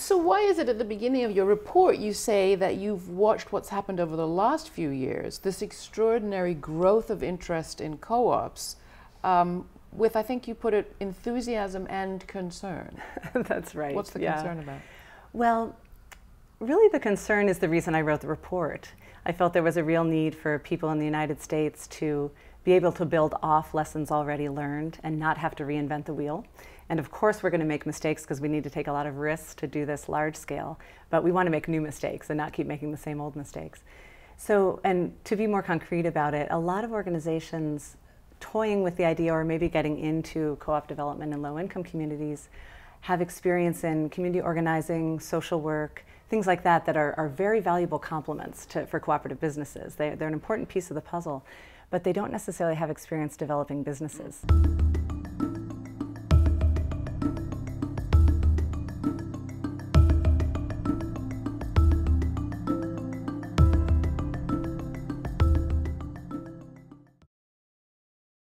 so why is it at the beginning of your report you say that you've watched what's happened over the last few years, this extraordinary growth of interest in co-ops, um, with I think you put it enthusiasm and concern. That's right. What's the yeah. concern about? Well, really the concern is the reason I wrote the report. I felt there was a real need for people in the United States to be able to build off lessons already learned and not have to reinvent the wheel. And of course, we're going to make mistakes because we need to take a lot of risks to do this large scale, but we want to make new mistakes and not keep making the same old mistakes. So, and to be more concrete about it, a lot of organizations toying with the idea or maybe getting into co op development in low income communities have experience in community organizing, social work, things like that that are, are very valuable complements to, for cooperative businesses. They, they're an important piece of the puzzle, but they don't necessarily have experience developing businesses.